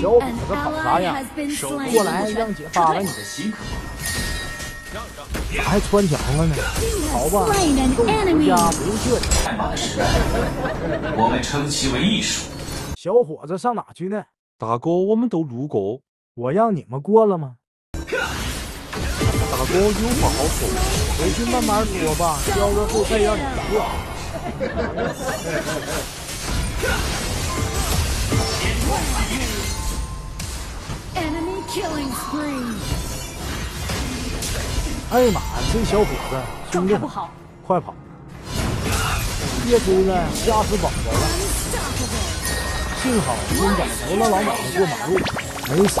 小伙子跑啥呀？过来让姐扒拉你的心。咋还穿墙了呢？好吧，回家不用客气。太慢时，我们称其为艺术。小伙子上哪去呢？大哥，我们都路过。我让你们过了吗？大哥有不好说，回去慢慢说吧，交个后费让你过。哎呀妈呀，这小伙子兄弟快跑！别追了，吓死宝宝了。幸好先找着了老奶奶过马路，没死。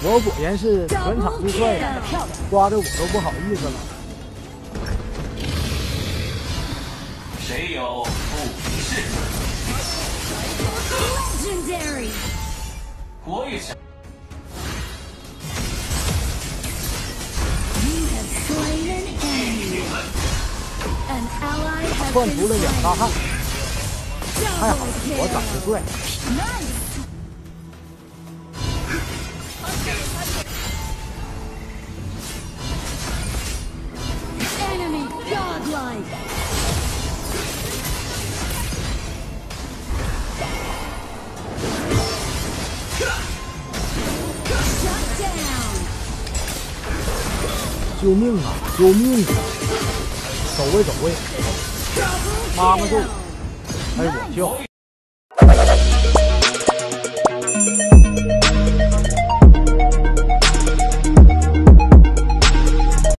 我果然是全场最帅的，刮的我都不好意思了。谁有不平事？国语强。换出了两大汉，太好了，我长得帅。救命啊！救命啊！走位走位，妈妈救！哎我跳！